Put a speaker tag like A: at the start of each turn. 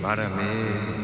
A: Mara me